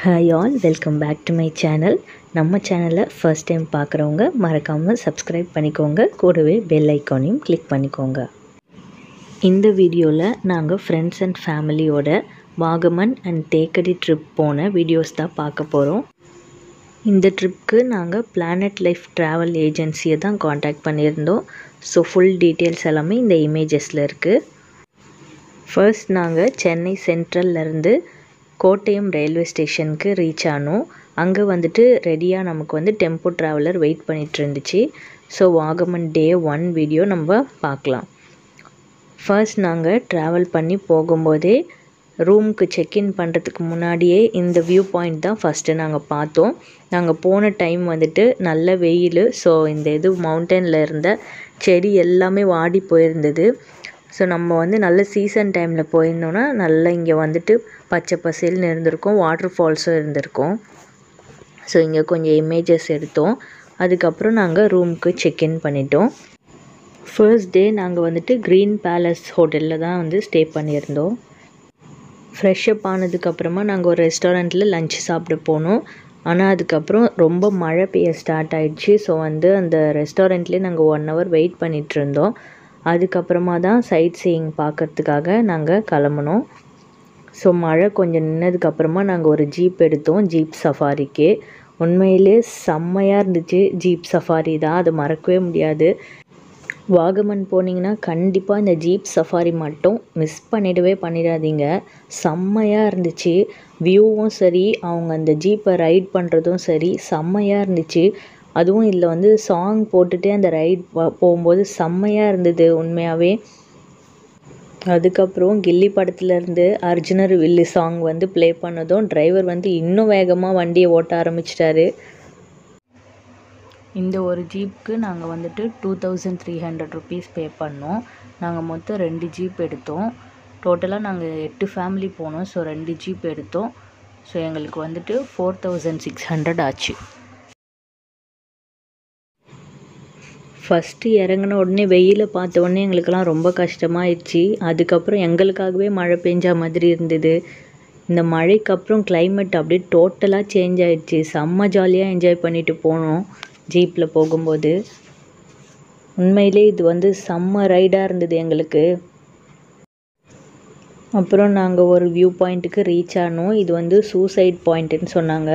Hi all welcome back to my channel நம்ம சேனலை first time பார்க்குறவங்க மறக்காமல் சப்ஸ்கிரைப் பண்ணிக்கோங்க. கூடவே பெல் ஐக்கானையும் கிளிக் பண்ணிக்கோங்க. இந்த வீடியோவில் நாங்கள் ஃப்ரெண்ட்ஸ் அண்ட் ஃபேமிலியோட வாகமன் அண்ட் தேக்கடி ட்ரிப் போன வீடியோஸ் தான் பார்க்க போகிறோம் இந்த ட்ரிப்க்கு நாங்கள் பிளானட் லைஃப் ட்ராவல் ஏஜென்சியை தான் காண்டாக்ட் பண்ணியிருந்தோம். ஸோ ஃபுல் டீட்டெயில்ஸ் எல்லாமே இந்த இமேஜஸில் இருக்குது ஃபர்ஸ்ட் நாங்கள் சென்னை சென்ட்ரல்லேருந்து கோட்டயம் ரயில்வே ஸ்டேஷனுக்கு ரீச் ஆனோம். அங்கே வந்துட்டு ரெடியாக நமக்கு வந்து டெம்போ ட்ராவலர் வெயிட் பண்ணிகிட்டு இருந்துச்சு. So Vagamon day one video நம்ம பார்க்கலாம். ஃபர்ஸ்ட் நாங்கள் ட்ராவல் பண்ணி போகும்போதே ரூமுக்கு செக்இன் பண்ணுறதுக்கு முன்னாடியே இந்த வியூ பாயிண்ட் தான் ஃபஸ்ட்டு நாங்கள் பார்த்தோம். நாங்கள் போன டைம் வந்துட்டு நல்ல வெயில். ஸோ இந்த இது மவுண்டனில் இருந்த செடி எல்லாமே வாடி போயிருந்தது. ஸோ நம்ம வந்து நல்ல சீசன் டைமில் போயிருந்தோன்னா நல்லா இங்கே வந்துட்டு பச்சை பசேல்னு இருந்திருக்கும் வாட்டர் ஃபால்ஸும் இருந்திருக்கும். ஸோ இங்கே கொஞ்சம் இமேஜஸ் எடுத்தோம். அதுக்கப்புறம் நாங்கள் ரூமுக்கு செக்இன் பண்ணிட்டோம். ஃபர்ஸ்ட் டே நாங்கள் வந்துட்டு க்ரீன் பேலஸ் ஹோட்டலில் தான் வந்து ஸ்டே பண்ணியிருந்தோம். ஃப்ரெஷ்ஷப் ஆனதுக்கப்புறமா நாங்கள் ஒரு ரெஸ்டாரண்ட்டில் லஞ்ச் சாப்பிட போனோம். ஆனால் அதுக்கப்புறம் ரொம்ப மழை பெய்ய ஸ்டார்ட் ஆகிடுச்சு ஸோ வந்து அந்த ரெஸ்டாரண்ட்லேயே நாங்கள் ஒன் ஹவர் வெயிட் பண்ணிகிட்ருந்தோம் அதுக்கப்புறமா தான் சைட் சீயிங் பார்க்கறதுக்காக நாங்கள் கிளம்புனோம். ஸோ மழை கொஞ்சம் நின்னதுக்கப்புறமா நாங்கள் ஒரு ஜீப் எடுத்தோம். ஜீப் சஃபாரிக்கு உண்மையிலே செம்மையாக இருந்துச்சு. ஜீப் சஃபாரி தான். அதை மறக்கவே முடியாது. வாகமன் போனீங்கன்னா கண்டிப்பாக இந்த ஜீப் சஃபாரி மட்டும் மிஸ் பண்ணிடவே பண்ணிடாதீங்க. செம்மையாக இருந்துச்சு. வியூவும் சரி. அவங்க அந்த ஜீப்பை ரைட் பண்ணுறதும் சரி. செம்மையாக இருந்துச்சு. அதுவும் இதில் வந்து சாங் போட்டுகிட்டே அந்த ரைட் போகும்போது செம்மையாக இருந்தது உண்மையாகவே அதுக்கப்புறம் கில்லி படத்துலேருந்து அர்ஜுனர் வில்லு சாங் வந்து ப்ளே பண்ணதும் டிரைவர் வந்து இன்னும் வேகமாக வண்டியை ஓட்ட ஆரம்பிச்சிட்டாரு. இந்த ஒரு ஜீப்புக்கு நாங்கள் வந்துட்டு two thousand three hundred rupees pay பண்ணோம். நாங்கள் மொத்தம் ரெண்டு ஜீப் எடுத்தோம். டோட்டலாக நாங்கள் எட்டு ஃபேமிலி போனோம். ஸோ ரெண்டு ஜீப் எடுத்தோம். ஸோ எங்களுக்கு வந்துட்டு ஃபோர் தௌசண்ட் சிக்ஸ் ஹண்ட்ரட் ஆச்சு. ஃபஸ்ட்டு இறங்கின உடனே வெயிலை பார்த்த உடனே எங்களுக்கெல்லாம் ரொம்ப கஷ்டமாயிடுச்சு. அதுக்கப்புறம் எங்களுக்காகவே மழை பெஞ்சா மாதிரி இருந்தது. இந்த மழைக்கு அப்புறம் கிளைமேட் அப்படியே டோட்டலாக சேஞ்ச் ஆயிடுச்சு. செம்ம ஜாலியாக என்ஜாய் பண்ணிட்டு போனோம் ஜீப்பில் போகும்போது. உண்மையிலே இது வந்து செம்ம ரைடாக இருந்தது எங்களுக்கு. அப்புறம் நாங்கள் ஒரு வியூ பாயிண்ட்டுக்கு ரீச் ஆனோம். இது வந்து சூசைட் பாயிண்ட்டுன்னு சொன்னாங்க.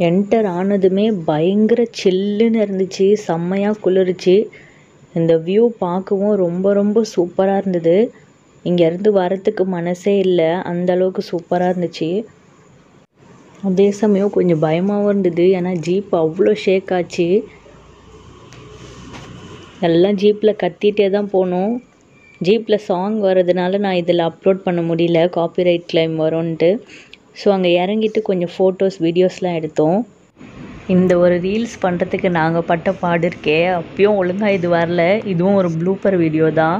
என்டர் ஆனதுமே பயங்கர சில்லுன்னு இருந்துச்சு செம்மையாக குளிர்ச்சி. இந்த வியூ பார்க்கவும் ரொம்ப ரொம்ப சூப்பராக இருந்தது. இங்கேருந்து வரத்துக்கு மனசே இல்லை அந்த அளவுக்கு சூப்பராக இருந்துச்சு. அதே சமயம் கொஞ்சம் பயமாகவும் இருந்தது ஏன்னா ஜீப் அவ்வளோ ஷேக் ஆச்சு. எல்லாம் ஜீப்பில் கத்திகிட்டே தான் போனோம். ஜீப்பில் சாங் வர்றதுனால நான் இதில் அப்லோட் பண்ண முடியல காப்பிரைட் கிளைம் வரும்ன்ட்டு. ஸோ அங்கே இறங்கிட்டு கொஞ்சம் ஃபோட்டோஸ் வீடியோஸ்லாம் எடுத்தோம். இந்த ஒரு ரீல்ஸ் பண்ணுறதுக்கு நாங்கள் பட்ட பாடு இருக்கே. அப்பயும் ஒழுங்காக இது வரல. இதுவும் ஒரு ப்ளூப்பர் வீடியோ தான்.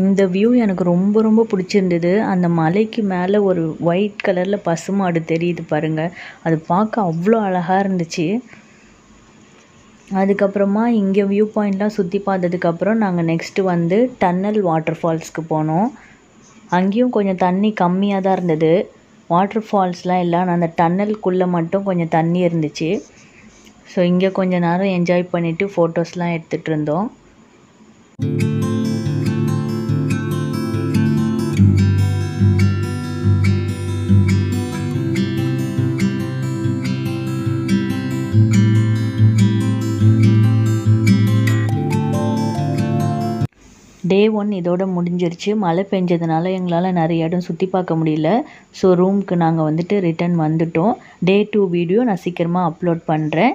இந்த வியூ எனக்கு ரொம்ப ரொம்ப பிடிச்சிருந்தது. அந்த மலைக்கு மேலே ஒரு ஒயிட் கலரில் பசுமாடு தெரியுது பாருங்கள் அது பார்க்க அவ்வளோ அழகாக இருந்துச்சு. அதுக்கப்புறமா இங்கே வியூ பாயிண்ட்லாம் சுற்றி பார்த்ததுக்கப்புறம் நாங்கள் நெக்ஸ்ட்டு வந்து டன்னல் வாட்டர் ஃபால்ஸ்க்கு போனோம். அங்கேயும் கொஞ்சம் தண்ணி கம்மியாக தான் இருந்தது. வாட்டர் ஃபால்ஸ்லாம் இல்லை ஆனால் அந்த டன்னலுக்குள்ளே மட்டும் கொஞ்சம் தண்ணி இருந்துச்சு. ஸோ இங்கே கொஞ்சம் நேரம் என்ஜாய் பண்ணிவிட்டு ஃபோட்டோஸ்லாம் எடுத்துகிட்டு இருந்தோம். டே ஒன் இதோட முடிஞ்சிருச்சு. மழை பெஞ்சதுனால எங்களால் நிறைய இடம் சுற்றி பார்க்க முடியல. ஸோ ரூமுக்கு நாங்கள் வந்துட்டு ரிட்டன் வந்துட்டோம். டே டூ வீடியோ நான் சீக்கிரமாக அப்லோட் பண்ணுறேன்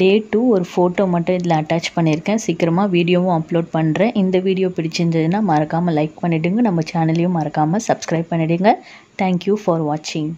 டே டூ ஒரு ஃபோட்டோ மட்டும் இதில் அட்டாச் பண்ணியிருக்கேன். சீக்கிரமாக வீடியோவும் அப்லோட் பண்ணுறேன் இந்த வீடியோ பிடிச்சிருந்ததுன்னா மறக்காமல் லைக் பண்ணிவிடுங்க நம்ம சேனலையும் மறக்காமல் சப்ஸ்கிரைப் பண்ணிவிடுங்க தேங்க்யூ ஃபார் வாட்சிங்